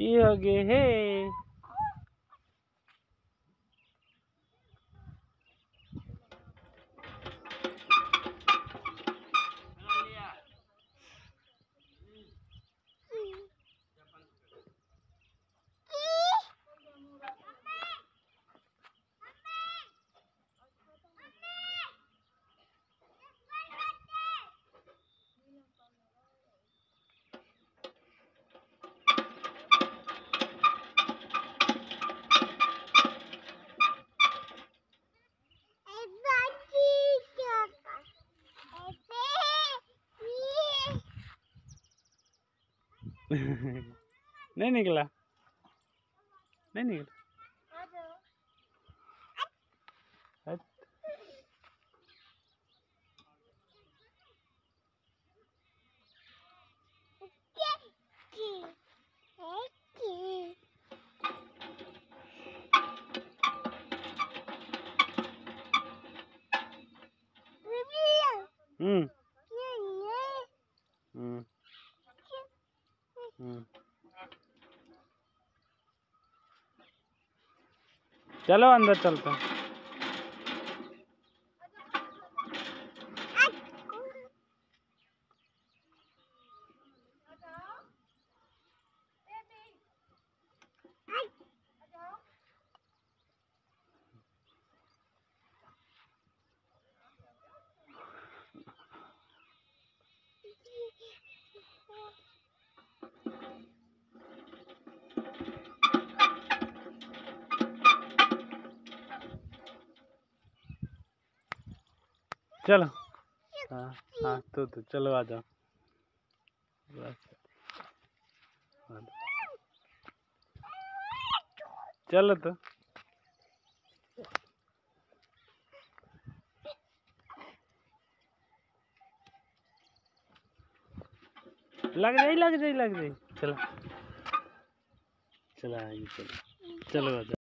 কি হগে হে नहीं निकला नहीं निकला हट। हम्म हम्म चलो अंदर चलते हैं। चलो। हाँ हाँ तो तो चलो आ जाओ। चलो तो। लग जाए लग जाए लग जाए चलो। चलो आइए चलो। चलो आ जाओ।